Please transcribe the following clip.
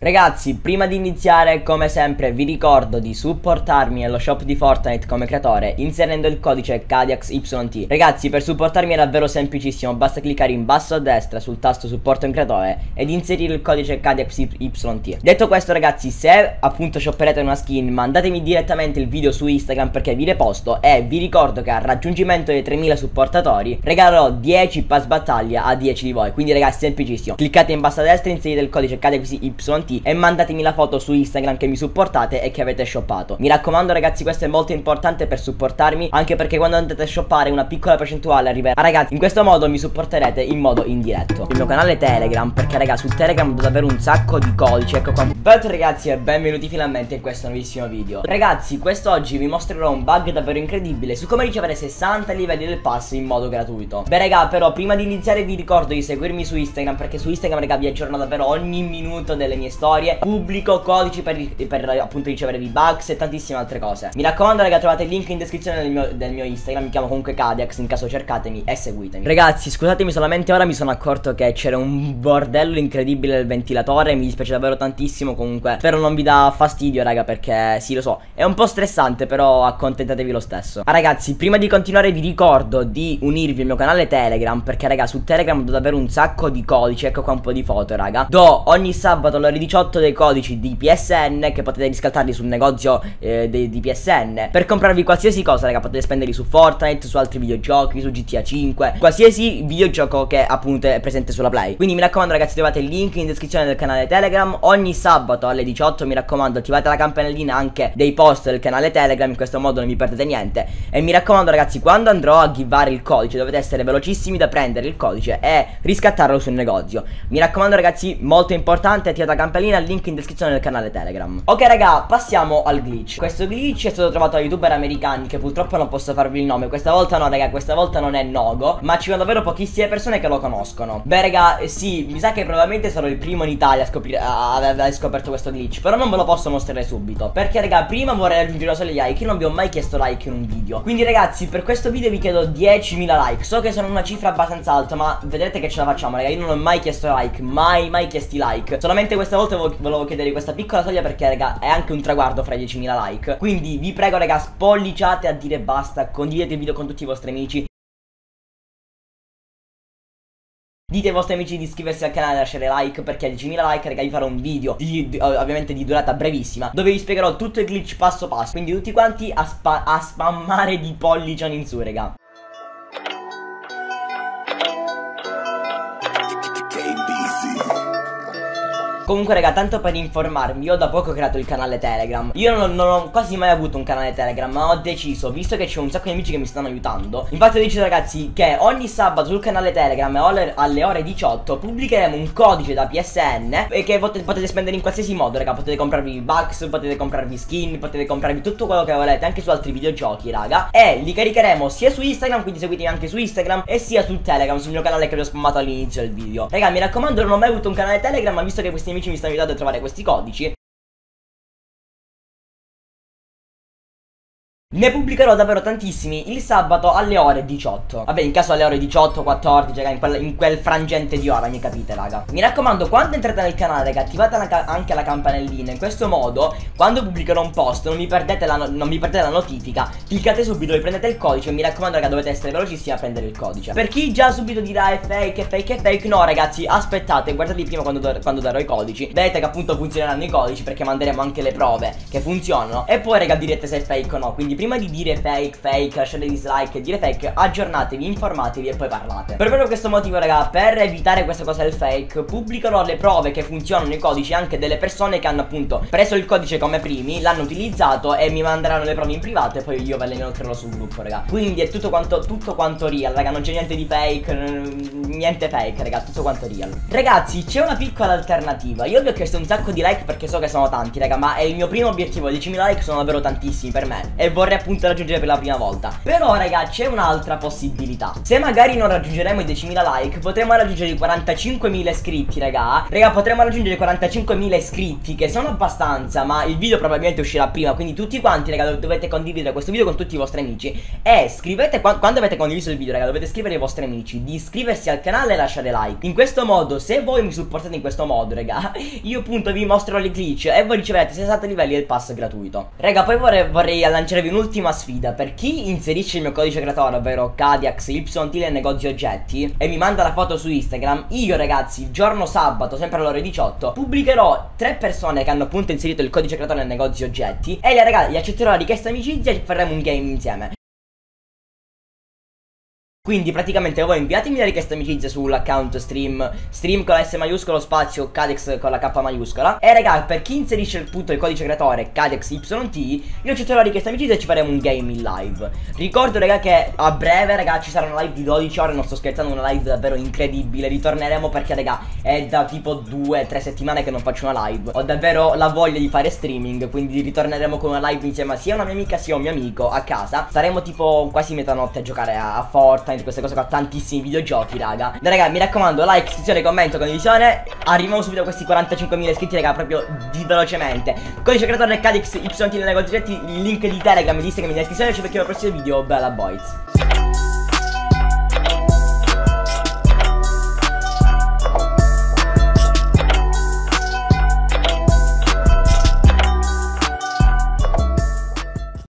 Ragazzi, prima di iniziare, come sempre, vi ricordo di supportarmi nello shop di Fortnite come creatore inserendo il codice KadiaxYT. Ragazzi, per supportarmi è davvero semplicissimo, basta cliccare in basso a destra sul tasto supporto in creatore ed inserire il codice KadiaxYT. Detto questo, ragazzi, se appunto shopperete una skin, mandatemi direttamente il video su Instagram perché vi reposto e vi ricordo che al raggiungimento dei 3000 supportatori regalerò 10 pass battaglia a 10 di voi. Quindi, ragazzi, semplicissimo. Cliccate in basso a destra, inserite il codice E mandatemi la foto su Instagram che mi supportate e che avete shoppato. Mi raccomando ragazzi questo è molto importante per supportarmi anche perché quando andate a shoppare una piccola percentuale arriverà. Ma ragazzi in questo modo mi supporterete in modo indiretto. Il mio canale Telegram perché ragazzi su Telegram devo avere un sacco di codici ecco qua. Benvenuti ragazzi e benvenuti finalmente in questo nuovissimo video. Ragazzi quest'oggi vi mostrerò un bug davvero incredibile su come ricevere 60 livelli del pass in modo gratuito. Beh raga però prima di iniziare vi ricordo di seguirmi su Instagram perché su Instagram raga vi aggiorno davvero ogni minuto delle mie storie Pubblico codici per, per appunto ricevere V-Bucks e tantissime altre cose. Mi raccomando raga trovate il link in descrizione del mio, del mio Instagram Mi chiamo comunque Kadiax in caso cercatemi e seguitemi. Ragazzi scusatemi solamente ora mi sono accorto che c'era un bordello incredibile del ventilatore Mi dispiace davvero tantissimo comunque Spero non vi dà fastidio raga perché sì lo so È un po' stressante però accontentatevi lo stesso. Ma ragazzi prima di continuare vi ricordo di unirvi al mio canale Telegram Perché raga su Telegram do davvero un sacco di codici Ecco qua un po' di foto raga. Do ogni sabato alle ore 18 dei codici di PSN che potete riscattarli sul negozio eh, di, di, PSN per comprarvi qualsiasi cosa, raga, potete spenderli su Fortnite, su altri videogiochi, su GTA 5, qualsiasi videogioco che appunto è presente sulla Play. Quindi mi raccomando ragazzi, trovate il link in descrizione del canale Telegram, ogni sabato alle 18 mi raccomando attivate la campanellina anche dei post del canale Telegram, in questo modo non vi perdete niente. E mi raccomando ragazzi, quando andrò a givare il codice dovete essere velocissimi da prendere il codice e riscattarlo sul negozio. Mi raccomando ragazzi, molto importante, attivate la campanellina, link in descrizione del canale Telegram. Ok raga, passiamo al glitch. Questo glitch è stato trovato da youtuber americani Che purtroppo non posso farvi il nome. Questa volta no raga, questa volta non è Nogo Ma ci sono davvero pochissime persone che lo conoscono. Beh raga, eh, sì, mi sa che probabilmente sarò il primo in Italia a, scoprire, a aver scoperto questo glitch Però non ve lo posso mostrare subito. Perché raga, prima vorrei raggiungere la soglia like Io non vi ho mai chiesto like in un video. Quindi ragazzi, per questo video vi chiedo 10.000 like. So che sono una cifra abbastanza alta Ma vedrete che ce la facciamo raga. Io non ho mai chiesto like, mai mai chiesti like. Solamente questa volta volevo chiedere questa piccola soglia perché raga è anche un traguardo fra 10.000 like. Quindi vi prego raga spolliciate a dire basta Condividete il video con tutti i vostri amici. Dite ai vostri amici di iscriversi al canale e lasciare like perché a 10.000 like raga vi farò un video di, di, ovviamente di durata brevissima Dove vi spiegherò tutto il glitch passo passo. Quindi tutti quanti a, spa a spammare di pollicioni in su raga Comunque raga tanto per informarvi Io ho da poco creato il canale Telegram. Io non, non, ho quasi mai avuto un canale Telegram Ma ho deciso Visto che c'è un sacco di amici che mi stanno aiutando Infatti ho deciso ragazzi Che ogni sabato sul canale Telegram alle ore 18 Pubblicheremo un codice da PSN E che potete, potete spendere in qualsiasi modo raga. Potete comprarvi bucks Potete comprarvi skin Potete comprarvi tutto quello che volete Anche su altri videogiochi raga. E li caricheremo sia su Instagram Quindi seguitemi anche su Instagram E sia su Telegram Sul mio canale che vi ho spammato all'inizio del video. Raga mi raccomando non ho mai avuto un canale Telegram Ma visto che questi amici amici mi stanno aiutando a trovare questi codici Ne pubblicherò davvero tantissimi il sabato alle ore 18 Vabbè in caso alle ore 18, 14 raga, in, quel, in quel frangente di ora mi capite raga. Mi raccomando quando entrate nel canale raga attivate la, anche la campanellina. In questo modo quando pubblicherò un post non mi perdete la, non mi perdete la notifica. Cliccate subito e prendete il codice. Mi raccomando raga dovete essere velocissimi a prendere il codice. Per chi già subito dirà è fake, è fake, è fake No ragazzi aspettate guardate prima quando, do, quando darò i codici. Vedete che appunto funzioneranno i codici perché manderemo anche le prove che funzionano. E poi raga direte se è fake o no. Quindi prima di dire fake, fake, lasciare dislike e dire fake, aggiornatevi, informatevi e poi parlate. Per proprio questo motivo, raga, per evitare questa cosa del fake, pubblicherò le prove che funzionano i codici anche delle persone che hanno appunto preso il codice come primi, l'hanno utilizzato e mi manderanno le prove in privato e poi io ve le inoltrerò sul gruppo, raga. Quindi è tutto quanto, tutto quanto real, raga, non c'è niente di fake, niente fake, raga, tutto quanto real. Ragazzi, c'è una piccola alternativa. Io vi ho chiesto un sacco di like perché so che sono tanti, raga, ma è il mio primo obiettivo, 10.000 like sono davvero tantissimi per me. E vorrei vorrei appunto raggiungere per la prima volta. Però raga c'è un'altra possibilità. Se magari non raggiungeremo i 10.000 like Potremmo raggiungere i 45.000 iscritti raga. Raga potremmo raggiungere i 45.000 iscritti Che sono abbastanza ma il video probabilmente uscirà prima. Quindi tutti quanti raga dovete condividere questo video con tutti i vostri amici. E scrivete quando avete condiviso il video raga dovete scrivere ai vostri amici Di iscriversi al canale e lasciare like. In questo modo se voi mi supportate in questo modo raga Io appunto vi mostrerò le glitch E voi riceverete 60 livelli del pass gratuito. Raga poi vorrei, vorrei lanciarvi un'ultima sfida. Per chi inserisce il mio codice creatore Ovvero Kadiax YT nel negozio oggetti E mi manda la foto su Instagram Io ragazzi il giorno sabato sempre alle ore 18 Pubblicherò tre persone che hanno appunto inserito il codice creatore nel negozio oggetti E ragazzi gli accetterò la richiesta amicizia e faremo un game insieme quindi praticamente voi inviatemi la richiesta amicizia sull'account stream. Stream con la S maiuscola spazio Cadex con la K maiuscola. E raga per chi inserisce il punto il codice creatore Cadex YT Io accetterò la richiesta amicizia e ci faremo un game in live. Ricordo raga che a breve raga ci sarà una live di 12 ore. Non sto scherzando una live davvero incredibile. Ritorneremo perché raga è da tipo 2-3 settimane che non faccio una live. Ho davvero la voglia di fare streaming Quindi ritorneremo con una live insieme a sia una mia amica sia un mio amico a casa. Saremo tipo quasi metanotte a giocare a Fortnite Fortnite, queste cose qua, tantissimi videogiochi, raga. Dai, raga, mi raccomando, like, iscrizione, commento, condivisione. Arriviamo subito a questi 45.000 iscritti, raga, proprio di velocemente. Codice creatore Cadix YT nelle il link di Telegram, di Instagram, in descrizione. Ci vediamo al prossimo video. Bella boys.